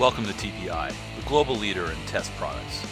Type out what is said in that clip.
Welcome to TPI, the global leader in test products.